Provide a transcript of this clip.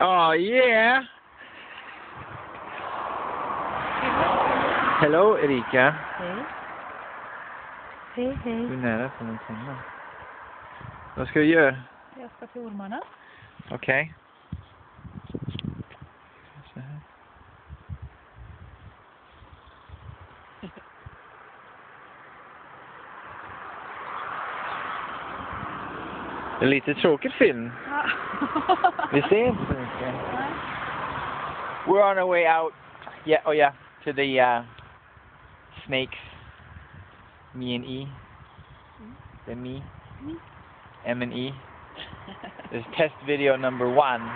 Oh yeah! Hello Erika. Hej. Hej, Du är hej. nära på någonting. va? Vad ska du göra? Jag ska till ormarna. Okej. Det är lite tråkig film. Vi ser see mycket. We're on our way out. Yeah, oh yeah, to the uh, snakes. Me and E. The me. Me. M and E. This is test video number one.